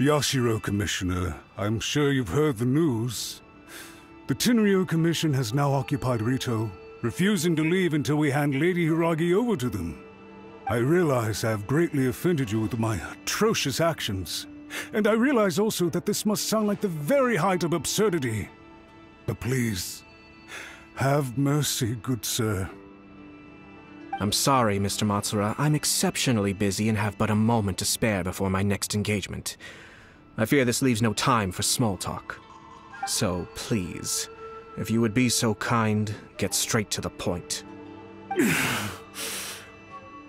Yashiro, Commissioner, I'm sure you've heard the news. The Tenryo Commission has now occupied Rito, refusing to leave until we hand Lady Hiragi over to them. I realize I have greatly offended you with my atrocious actions, and I realize also that this must sound like the very height of absurdity. But please, have mercy, good sir. I'm sorry, Mr. Matsura. I'm exceptionally busy and have but a moment to spare before my next engagement. I fear this leaves no time for small talk. So, please, if you would be so kind, get straight to the point.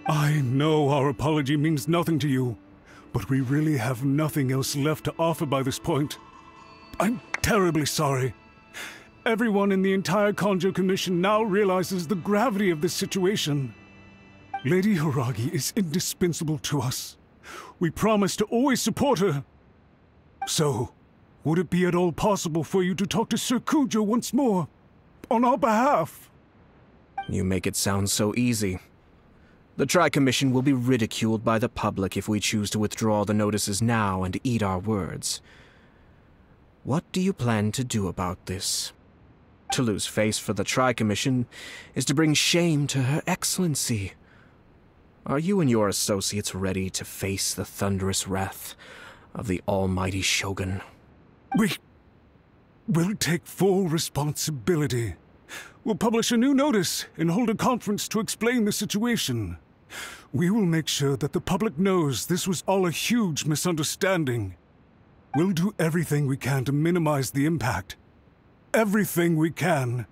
I know our apology means nothing to you, but we really have nothing else left to offer by this point. I'm terribly sorry. Everyone in the entire Kanjo Commission now realizes the gravity of this situation. Lady Hiragi is indispensable to us. We promise to always support her. So, would it be at all possible for you to talk to Sir Kujo once more? On our behalf? You make it sound so easy. The Tri-Commission will be ridiculed by the public if we choose to withdraw the notices now and eat our words. What do you plan to do about this? To lose face for the Tri-Commission is to bring shame to Her Excellency. Are you and your associates ready to face the thunderous wrath of the almighty Shogun? We will take full responsibility. We'll publish a new notice and hold a conference to explain the situation. We will make sure that the public knows this was all a huge misunderstanding. We'll do everything we can to minimize the impact. Everything we can.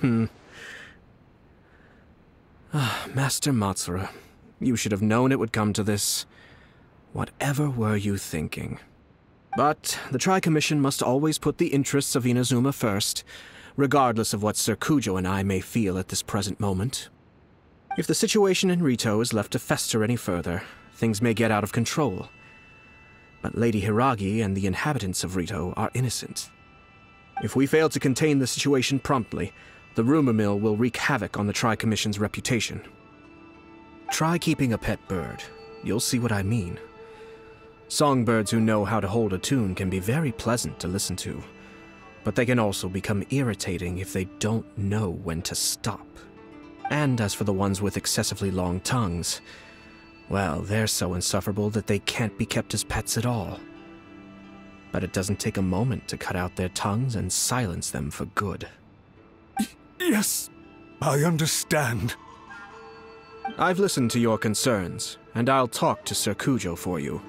Hmm. Ah, Master Matsura, you should have known it would come to this. Whatever were you thinking? But the Tri-Commission must always put the interests of Inazuma first, regardless of what Sir Kujo and I may feel at this present moment. If the situation in Rito is left to fester any further, things may get out of control. But Lady Hiragi and the inhabitants of Rito are innocent. If we fail to contain the situation promptly, the rumor mill will wreak havoc on the Tri-Commission's reputation. Try keeping a pet bird. You'll see what I mean. Songbirds who know how to hold a tune can be very pleasant to listen to, but they can also become irritating if they don't know when to stop. And as for the ones with excessively long tongues, well, they're so insufferable that they can't be kept as pets at all. But it doesn't take a moment to cut out their tongues and silence them for good. Yes, I understand. I've listened to your concerns, and I'll talk to Sir Kujo for you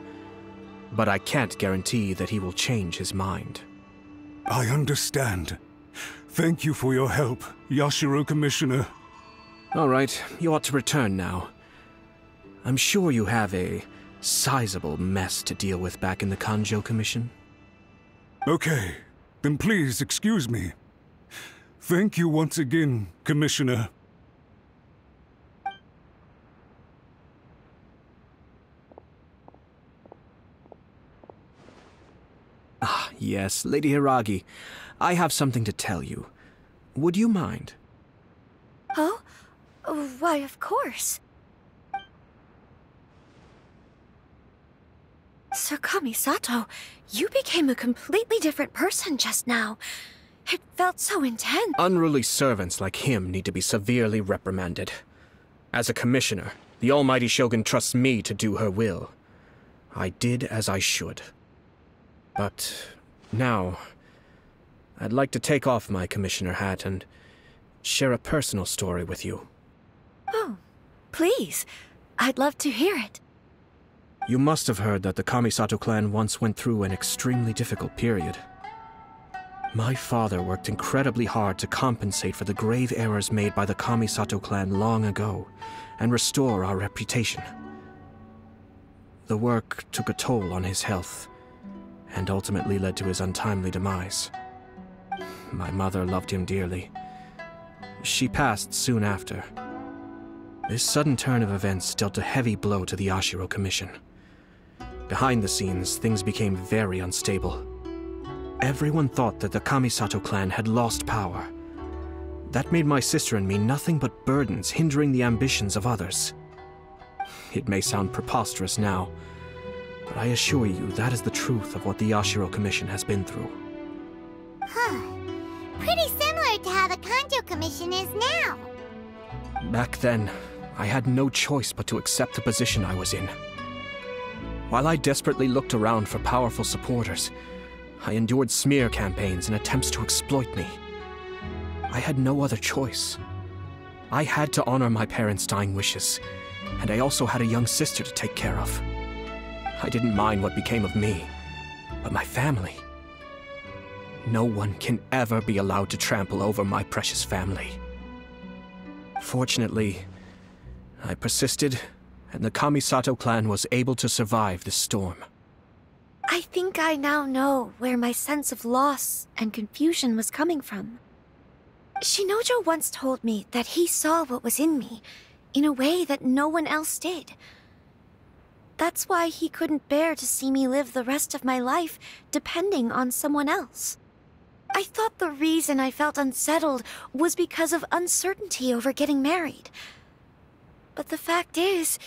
but I can't guarantee that he will change his mind. I understand. Thank you for your help, Yashiro Commissioner. All right, you ought to return now. I'm sure you have a sizable mess to deal with back in the Kanjo Commission. Okay, then please excuse me. Thank you once again, Commissioner. Ah, yes, Lady Hiragi. I have something to tell you. Would you mind? Oh? Why, of course. Sir Kamisato, you became a completely different person just now. It felt so intense. Unruly servants like him need to be severely reprimanded. As a commissioner, the almighty Shogun trusts me to do her will. I did as I should. But now, I'd like to take off my commissioner hat and share a personal story with you. Oh, please. I'd love to hear it. You must have heard that the Kamisato clan once went through an extremely difficult period. My father worked incredibly hard to compensate for the grave errors made by the Kamisato clan long ago and restore our reputation. The work took a toll on his health, and ultimately led to his untimely demise. My mother loved him dearly. She passed soon after. This sudden turn of events dealt a heavy blow to the Yashiro Commission. Behind the scenes, things became very unstable. Everyone thought that the Kamisato clan had lost power. That made my sister and me nothing but burdens hindering the ambitions of others. It may sound preposterous now, but I assure you that is the truth of what the Yashiro Commission has been through. Huh. Pretty similar to how the Kanjo Commission is now. Back then, I had no choice but to accept the position I was in. While I desperately looked around for powerful supporters, I endured smear campaigns and attempts to exploit me. I had no other choice. I had to honor my parents' dying wishes, and I also had a young sister to take care of. I didn't mind what became of me, but my family. No one can ever be allowed to trample over my precious family. Fortunately, I persisted, and the Kamisato clan was able to survive the storm. I think I now know where my sense of loss and confusion was coming from. Shinojo once told me that he saw what was in me in a way that no one else did. That's why he couldn't bear to see me live the rest of my life depending on someone else. I thought the reason I felt unsettled was because of uncertainty over getting married. But the fact is,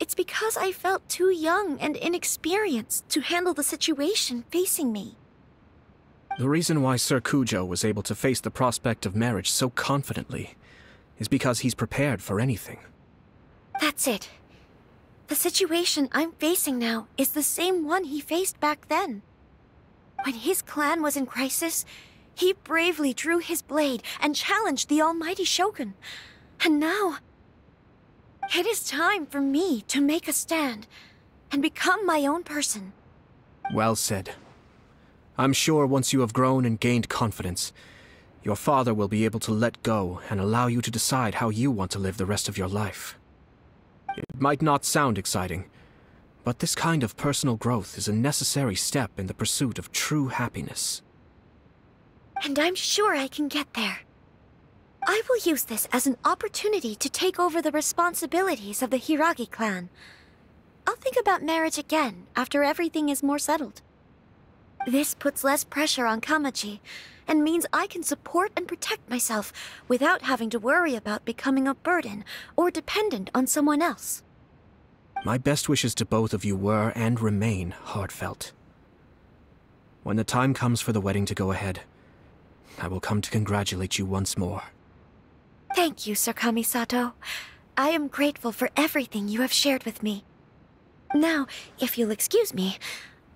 it's because I felt too young and inexperienced to handle the situation facing me. The reason why Sir Kujo was able to face the prospect of marriage so confidently is because he's prepared for anything. That's it. The situation I'm facing now is the same one he faced back then. When his clan was in crisis, he bravely drew his blade and challenged the almighty Shogun. And now... It is time for me to make a stand and become my own person. Well said. I'm sure once you have grown and gained confidence, your father will be able to let go and allow you to decide how you want to live the rest of your life. It might not sound exciting, but this kind of personal growth is a necessary step in the pursuit of true happiness. And I'm sure I can get there. I will use this as an opportunity to take over the responsibilities of the Hiragi clan. I'll think about marriage again after everything is more settled. This puts less pressure on Kamaji, and means I can support and protect myself without having to worry about becoming a burden or dependent on someone else. My best wishes to both of you were and remain heartfelt. When the time comes for the wedding to go ahead, I will come to congratulate you once more. Thank you, Sir Kamisato. I am grateful for everything you have shared with me. Now, if you'll excuse me,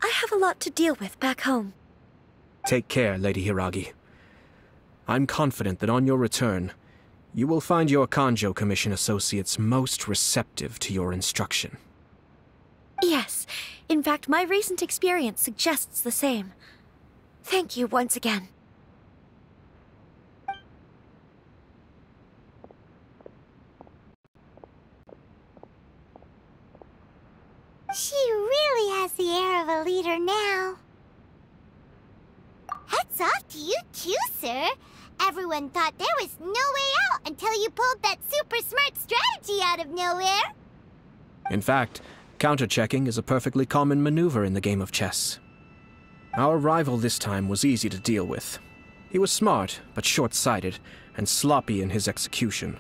I have a lot to deal with back home. Take care, Lady Hiragi. I'm confident that on your return, you will find your Kanjo Commission associates most receptive to your instruction. Yes, in fact, my recent experience suggests the same. Thank you once again. She really has the air of a leader now. Hats off to you too, sir. Everyone thought there was no way out until you pulled that super smart strategy out of nowhere. In fact, counter-checking is a perfectly common maneuver in the game of chess. Our rival this time was easy to deal with. He was smart, but short-sighted, and sloppy in his execution.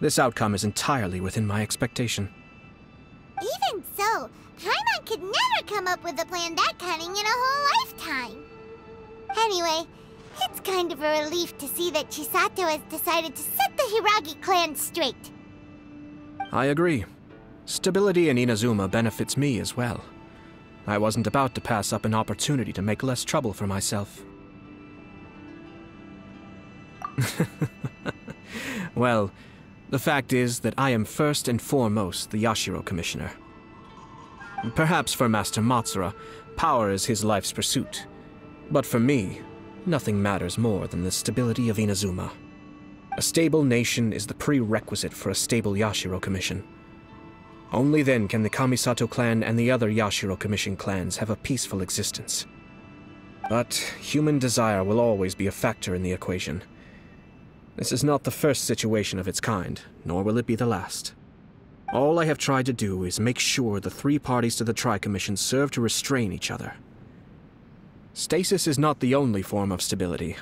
This outcome is entirely within my expectation. Even so, Paimon could never come up with a plan that cunning in a whole lifetime. Anyway, it's kind of a relief to see that Chisato has decided to set the Hiragi clan straight. I agree. Stability in Inazuma benefits me as well. I wasn't about to pass up an opportunity to make less trouble for myself. well, the fact is that I am first and foremost the Yashiro Commissioner. Perhaps for Master Matsura, power is his life's pursuit. But for me, nothing matters more than the stability of Inazuma. A stable nation is the prerequisite for a stable Yashiro Commission. Only then can the Kamisato clan and the other Yashiro Commission clans have a peaceful existence. But human desire will always be a factor in the equation. This is not the first situation of its kind, nor will it be the last. All I have tried to do is make sure the three parties to the Tri-Commission serve to restrain each other. Stasis is not the only form of stability.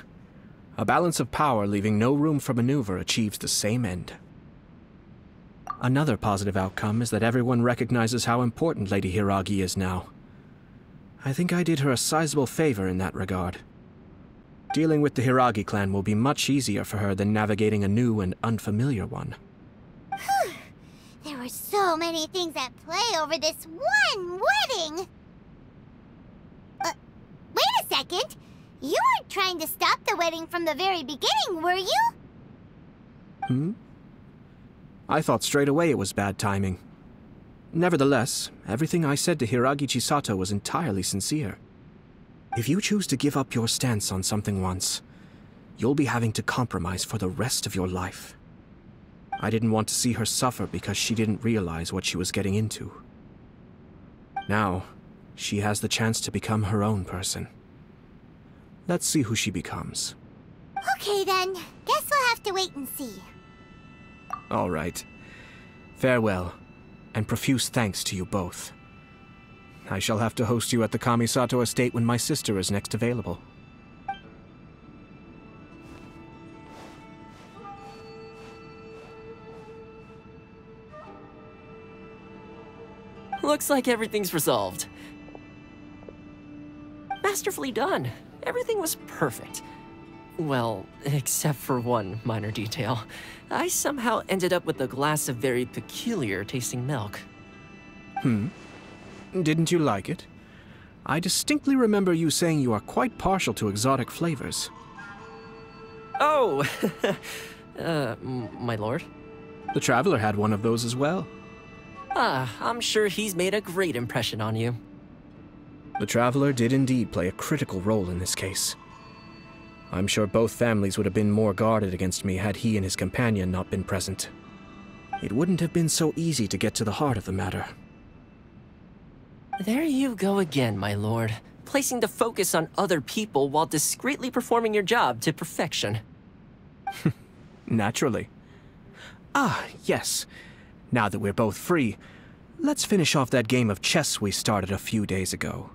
A balance of power leaving no room for maneuver achieves the same end. Another positive outcome is that everyone recognizes how important Lady Hiragi is now. I think I did her a sizable favor in that regard. Dealing with the Hiragi clan will be much easier for her than navigating a new and unfamiliar one. There were so many things at play over this one wedding! Uh, wait a second! You weren't trying to stop the wedding from the very beginning, were you? Hmm? I thought straight away it was bad timing. Nevertheless, everything I said to Hiragi Chisato was entirely sincere. If you choose to give up your stance on something once, you'll be having to compromise for the rest of your life. I didn't want to see her suffer because she didn't realize what she was getting into. Now, she has the chance to become her own person. Let's see who she becomes. Okay then, guess we'll have to wait and see. All right. Farewell, and profuse thanks to you both. I shall have to host you at the Kamisato estate when my sister is next available. Looks like everything's resolved. Masterfully done. Everything was perfect. Well, except for one minor detail. I somehow ended up with a glass of very peculiar tasting milk. Hmm? Didn't you like it? I distinctly remember you saying you are quite partial to exotic flavors. Oh! uh, my lord? The Traveler had one of those as well. Ah, I'm sure he's made a great impression on you. The Traveler did indeed play a critical role in this case. I'm sure both families would have been more guarded against me had he and his companion not been present. It wouldn't have been so easy to get to the heart of the matter. There you go again, my lord. Placing the focus on other people while discreetly performing your job to perfection. Naturally. Ah, yes. Now that we're both free, let's finish off that game of chess we started a few days ago.